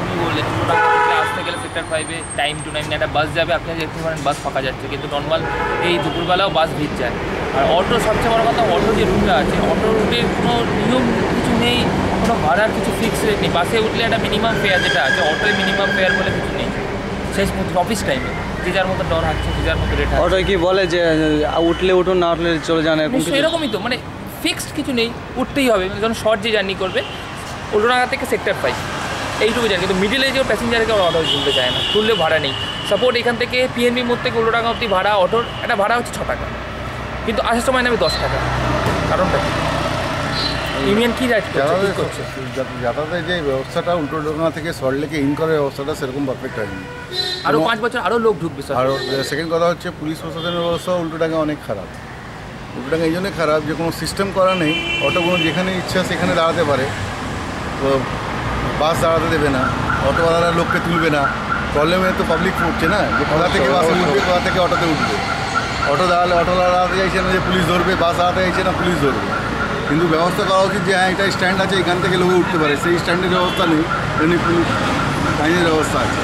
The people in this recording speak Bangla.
উনি বললেন আসতে গেলে সেক্টর ফাইভে টাইম টু টাইম একটা বাস যাবে আপনি দেখতে পারেন বাস ফাঁকা যাচ্ছে। কিন্তু নর্মাল এই দুপুরবেলাও বাস ভিড় যায়। আর অটো সবচেয়ে বড় কথা অটো যে রুটটা আছে অটো রুটের কোনো নিয়ম কিছু নেই কোনো ভাড়ার কিছু ফিক্স রেট নেই। বাসে উঠলে একটা মিনিমাম ফেয়ার যেটা আছে অটোয় মিনিমাম ফেয়ার বলে কিছু নেই। শেষ পর্যন্ত অফিস টাইমে যে যার মতো ডর হাঁটছে যে যার মতো রেট অটোয় কি বলে যে উঠলে উঠুন না উঠলে চলে যান এরকম কিছু? সেরকমই তো মানে ফিক্সড কিছু নেই উঠতেই হবে। মানে যখন শর্ট যে জার্নি করবে উল্টোডাঙ্গা থেকে সেক্টর ফাইভ এইটুকু জানি কিন্তু মিডিলে যে প্যাসেঞ্জারকে অটো তুলতে চায় না তুললে ভাড়া নেই। সাপোর্ট এখান থেকে পিএনবি মোড় থেকে উল্টো টাকা অব্দি ভাড়া অটোর একটা ভাড়া হচ্ছে ছ টাকা। কিন্তু আসার সময় নেবে দশ টাকা। কারণটা ইউনিয়ন কী করছে যাতায়াতের যে ব্যবস্থাটা উল্টোডোঙা থেকে সল্টলেকে ইন করার ব্যবস্থাটা সেরকম পারফেক্ট হয়নি। আরও পাঁচ বছর আরও লোক ঢুকবে আর সেকেন্ড কথা হচ্ছে পুলিশ প্রশাসনের ব্যবস্থা উল্টো উল্টোডাঙ্গা অনেক খারাপ। উল্টোডাঙ্গা এই জন্যই খারাপ যে কোনো সিস্টেম করা নেই অটোগুলো যেখানে ইচ্ছা সেখানে দাঁড়াতে পারে। তো বাস দাঁড়াতে দেবে না, অটোওয়ালারা লোককে তুলবে না। প্রবলেমে তো পাবলিক পড়ছে না, যে কোথা থেকে বাসে উঠবে, কোথা থেকে অটোতে উঠবে। অটো দাঁড়ালে, অটোওয়ালা দাঁড়াতে চাইছে না যে পুলিশ ধরবে, বাস দাঁড়াতে চাইছে না, পুলিশ ধরবে। কিন্তু ব্যবস্থা করা উচিত যে হ্যাঁ এটা স্ট্যান্ড আছে, এখান থেকে লোক উঠতে পারে। সেই স্ট্যান্ডের ব্যবস্থা নেই, এমনি পুলিশ ব্যবস্থা আছে।